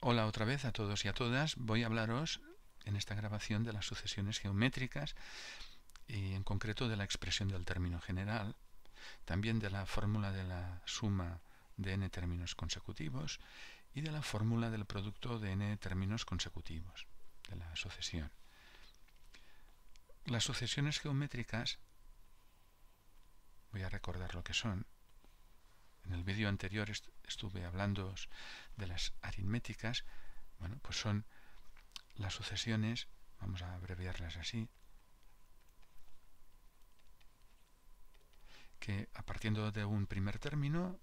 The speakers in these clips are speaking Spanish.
Hola otra vez a todos y a todas. Voy a hablaros en esta grabación de las sucesiones geométricas y en concreto de la expresión del término general, también de la fórmula de la suma de n términos consecutivos y de la fórmula del producto de n términos consecutivos, de la sucesión. Las sucesiones geométricas, voy a recordar lo que son, en el vídeo anterior estuve hablando de las aritméticas, bueno, pues son las sucesiones, vamos a abreviarlas así, que a partiendo de un primer término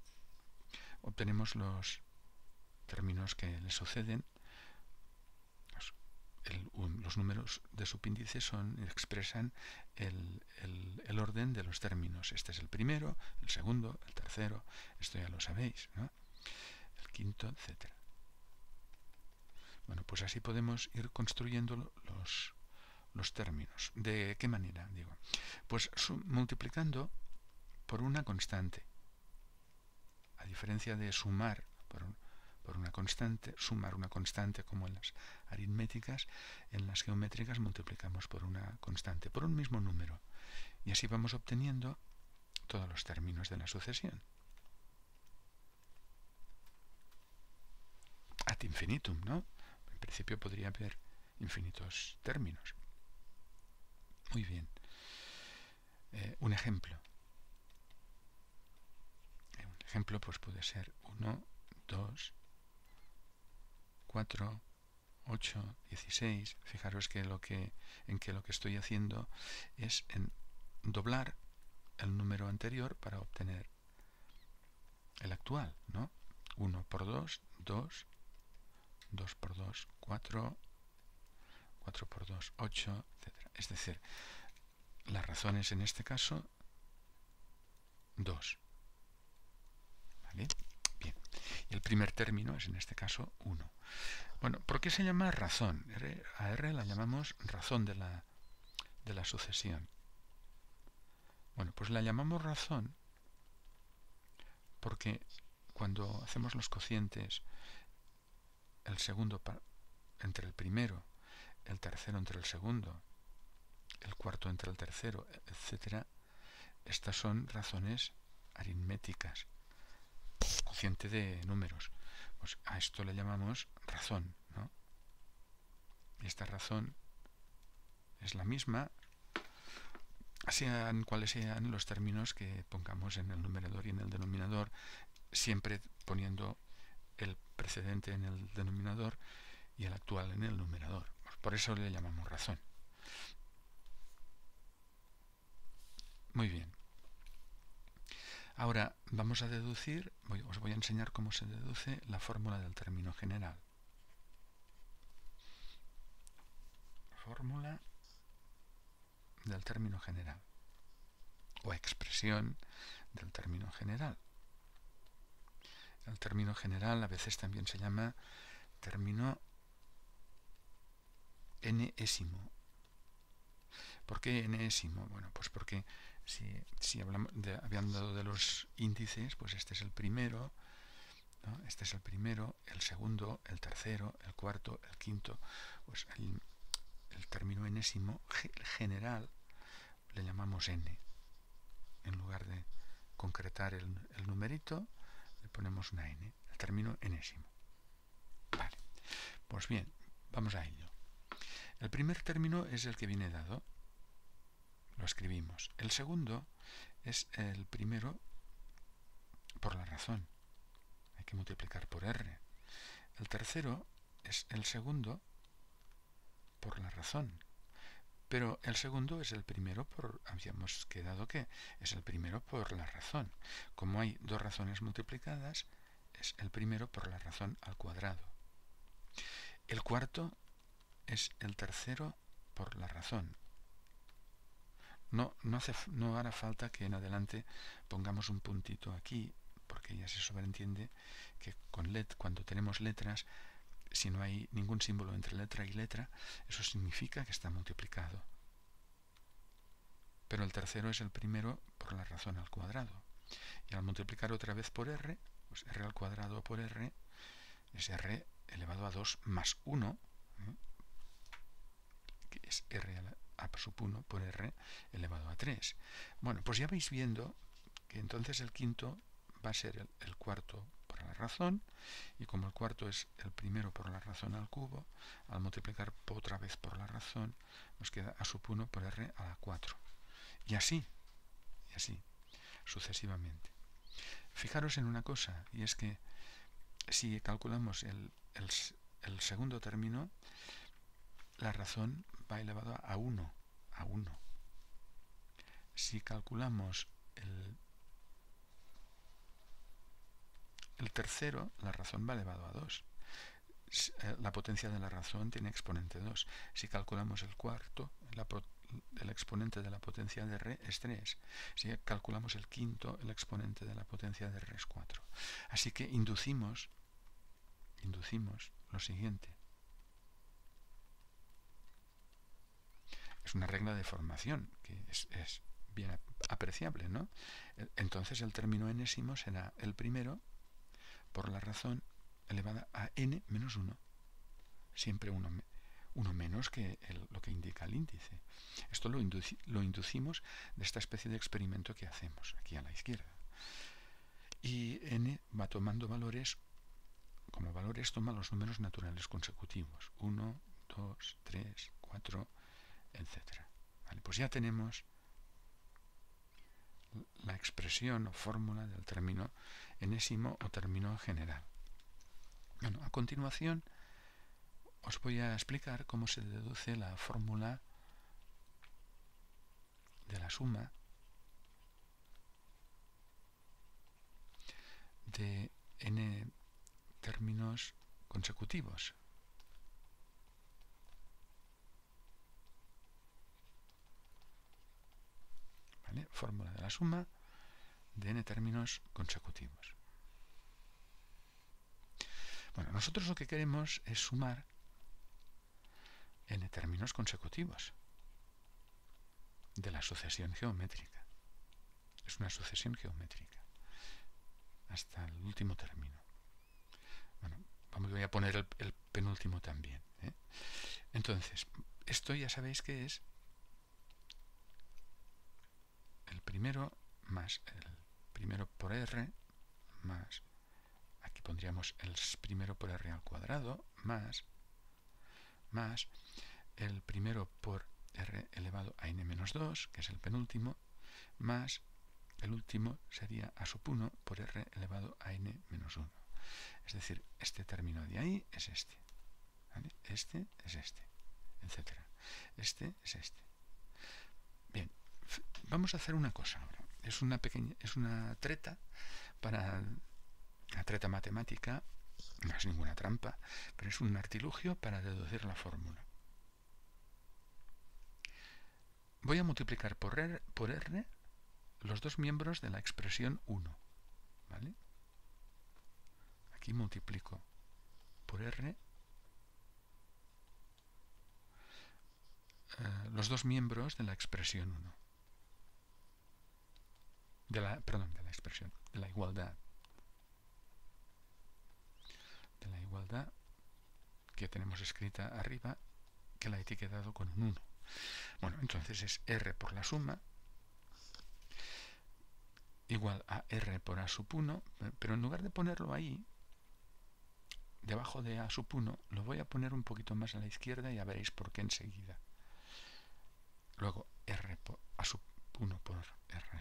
obtenemos los términos que le suceden los números de subíndice son, expresan el, el, orden de los términos. Este es el primero, el segundo, el tercero, esto ya lo sabéis, ¿no? el quinto, etc. Bueno, pues así podemos ir construyendo los, los términos. ¿De qué manera? Digo, pues multiplicando por una constante. A diferencia de sumar por un, por una constante, sumar una constante como en las aritméticas, en las geométricas multiplicamos por una constante, por un mismo número. Y así vamos obteniendo todos los términos de la sucesión. Ad infinitum, ¿no? En principio podría haber infinitos términos. Muy bien. Eh, un ejemplo. Eh, un ejemplo pues puede ser 1, 2, 4, 8, 16. Fijaros que lo que en que lo que estoy haciendo es en doblar el número anterior para obtener el actual, ¿no? 1 por 2, 2, 2 por 2, 4, 4 por 2, 8, etc. Es decir, las razones en este caso 2. ¿Vale? Y el primer término es en este caso 1. Bueno, ¿por qué se llama razón? a R la llamamos razón de la, de la sucesión. Bueno, pues la llamamos razón porque cuando hacemos los cocientes, el segundo entre el primero, el tercero entre el segundo, el cuarto entre el tercero, etc., estas son razones aritméticas de números. Pues a esto le llamamos razón. Y esta razón es la misma, sean cuales sean los términos que pongamos en el numerador y en el denominador, siempre poniendo el precedente en el denominador y el actual en el numerador. Por eso le llamamos razón. Muy bien. Ahora vamos a deducir, os voy a enseñar cómo se deduce la fórmula del término general. Fórmula del término general o expresión del término general. El término general a veces también se llama término enésimo. ¿Por qué enésimo? Bueno, pues porque si, hablamos de, de los índices, pues este es el primero, este es el primero, el segundo, el tercero, el cuarto, el quinto, pues el, término enésimo general le llamamos n. En lugar de concretar el, el numerito, le ponemos una n, el término enésimo. Vale, pues bien, vamos a ello. El primer término es el que viene dado, lo escribimos. El segundo es el primero por la razón. Hay que multiplicar por r. El tercero es el segundo por la razón. Pero el segundo es el primero por, habíamos quedado que es el primero por la razón. Como hay dos razones multiplicadas, es el primero por la razón al cuadrado. El cuarto es el tercero por la razón. No, no, hará falta que en adelante pongamos un puntito aquí, porque ya se sobreentiende que con let, cuando tenemos letras, si no hay ningún símbolo entre letra y letra, eso significa que está multiplicado. Pero el tercero es el primero por la razón al cuadrado. Y al multiplicar otra vez por r, pues r al cuadrado por r es r elevado a 2 más 1, ¿eh? que es r a, sub 1 por r elevado a 3. Bueno, pues ya vais viendo que entonces el quinto va a ser el, cuarto por la razón, y como el cuarto es el primero por la razón al cubo, al multiplicar otra vez por la razón, nos queda a sub 1 por r a la 4. Y así, y así, sucesivamente. Fijaros en una cosa, y es que si calculamos el, el, segundo término, la razón va elevado a 1, a 1. Si calculamos el, el tercero, la razón va elevado a 2. Eh, la potencia de la razón tiene exponente 2. Si calculamos el cuarto, el exponente de la potencia de r es 3. Si calculamos el quinto, el exponente de la potencia de r es 4. Así que inducimos, inducimos lo siguiente. Es una regla de formación que es, es bien apreciable, ¿no? Entonces el término enésimo será el primero por la razón elevada a n menos 1. Siempre uno, uno menos que lo que indica el índice. Esto lo, lo inducimos de esta especie de experimento que hacemos aquí a la izquierda. Y n va tomando valores, como valores toma los números naturales consecutivos. 1, 2, 3, 4, etc. Pues ya tenemos la expresión o fórmula del término enésimo o término general. Bueno, a continuación os voy a explicar cómo se deduce la fórmula de la suma de n términos consecutivos. Fórmula de la suma de n términos consecutivos. Bueno, nosotros lo que queremos es sumar n términos consecutivos de la sucesión geométrica. Es una sucesión geométrica hasta el último término. Bueno, voy a poner el, penúltimo también. ¿eh? Entonces, esto ya sabéis que es el primero más el primero por r más, aquí pondríamos el primero por r al cuadrado más, más el primero por r elevado a n menos 2, que es el penúltimo, más el último sería a sub 1 por r elevado a n menos 1. Es decir, este término de ahí es este. Este es este, etc. Este es este. Vamos a hacer una cosa ahora. Es una es una treta para una treta matemática, no es ninguna trampa, pero es un artilugio para deducir la fórmula. Voy a multiplicar por R, por R los dos miembros de la expresión 1. ¿Vale? Aquí multiplico por R eh, los dos miembros de la expresión 1. De la, perdón, de la expresión, de la igualdad. De la igualdad que tenemos escrita arriba, que la he etiquetado con un 1. Bueno, entonces es r por la suma igual a r por a sub 1, pero en lugar de ponerlo ahí, debajo de a sub 1, lo voy a poner un poquito más a la izquierda y ya veréis por qué enseguida. Luego r por a sub 1 por r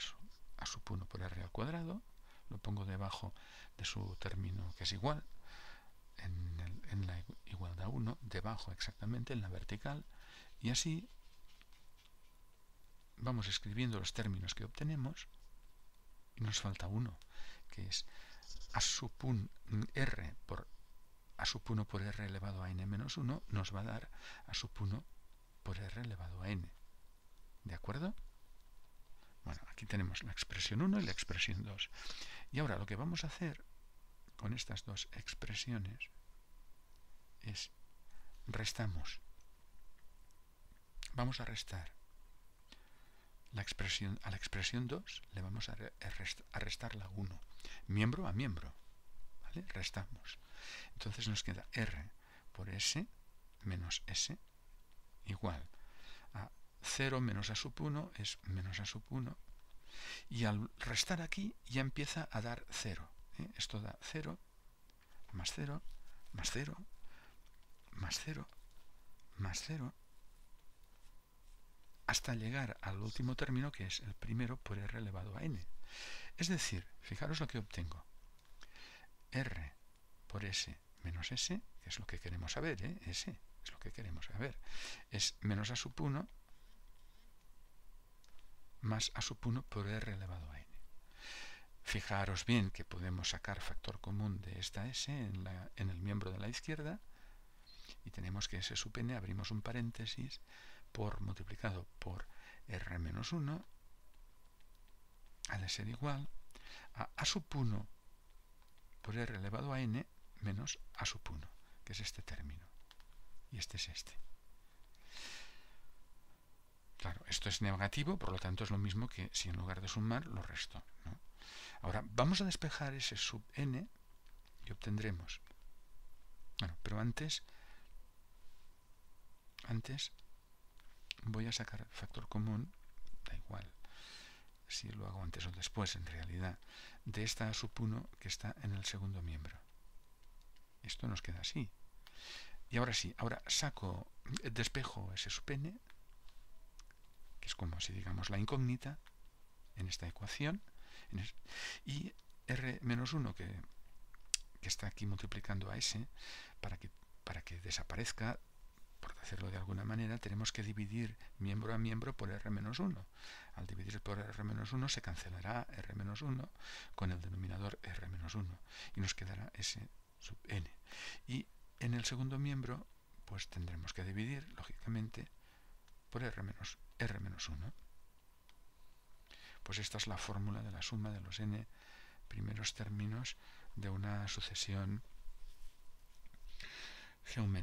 a sub 1 por r al cuadrado, lo pongo debajo de su término que es igual, en, la igualdad 1, debajo exactamente en la vertical, y así vamos escribiendo los términos que obtenemos y nos falta uno, que es a sub r por a sub 1 por r elevado a n menos 1 nos va a dar a sub 1 por r elevado a n. ¿De acuerdo? Aquí tenemos la expresión 1 y la expresión 2. Y ahora lo que vamos a hacer con estas dos expresiones es restamos. Vamos a restar la expresión, a la expresión 2 le vamos a, restar la 1, miembro a miembro. ¿vale? Restamos. Entonces nos queda r por s menos s igual a 0 menos a sub 1 es menos a sub 1 y al restar aquí ya empieza a dar 0. ¿eh? Esto da 0 más 0 más 0 más 0 más 0 hasta llegar al último término que es el primero por r elevado a n. Es decir, fijaros lo que obtengo. r por s menos s, que es lo que queremos saber, ¿eh? s es lo que queremos saber, es menos a sub 1 más a sub 1 por r elevado a n. Fijaros bien que podemos sacar factor común de esta s en, el miembro de la izquierda y tenemos que s sub n, abrimos un paréntesis, por multiplicado por r menos 1 ha de ser igual a a sub 1 por r elevado a n menos a sub 1, que es este término. Y este es este. Claro, esto es negativo, por lo tanto es lo mismo que si en lugar de sumar lo resto. Ahora, vamos a despejar ese sub n y obtendremos... Bueno, pero antes... Antes voy a sacar factor común, da igual si lo hago antes o después en realidad, de esta sub 1 que está en el segundo miembro. Esto nos queda así. Y ahora sí, ahora saco, despejo ese sub n, que es como si digamos la incógnita en esta ecuación, y r menos 1 que, que está aquí multiplicando a s, para que, para que desaparezca por decirlo de alguna manera, tenemos que dividir miembro a miembro por r-1. Al dividir por r-1 se cancelará r-1 con el denominador r-1 y nos quedará s sub n. Y en el segundo miembro, pues tendremos que dividir, lógicamente, por r-1. Pues esta es la fórmula de la suma de los n primeros términos de una sucesión geométrica.